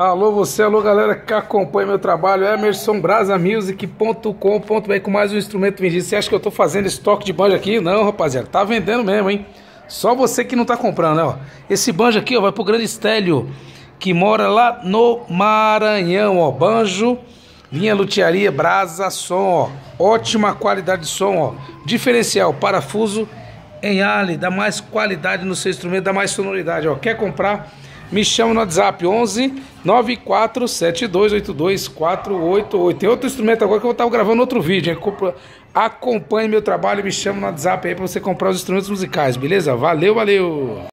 Alô você, alô galera que acompanha meu trabalho, emersonbrasamusic.com.br com mais um instrumento vendido. Você acha que eu tô fazendo estoque de banjo aqui? Não, rapaziada, tá vendendo mesmo, hein? Só você que não tá comprando, né? Ó. Esse banjo aqui ó, vai pro Grande Estélio, que mora lá no Maranhão, ó. Banjo, linha lutearia, brasa, som, ó. Ótima qualidade de som, ó. Diferencial, parafuso em Ali, dá mais qualidade no seu instrumento, dá mais sonoridade, ó. Quer comprar? Me chama no WhatsApp 11 947282 488. Tem outro instrumento agora que eu estar gravando outro vídeo. Acompanhe meu trabalho e me chama no WhatsApp aí para você comprar os instrumentos musicais, beleza? Valeu, valeu!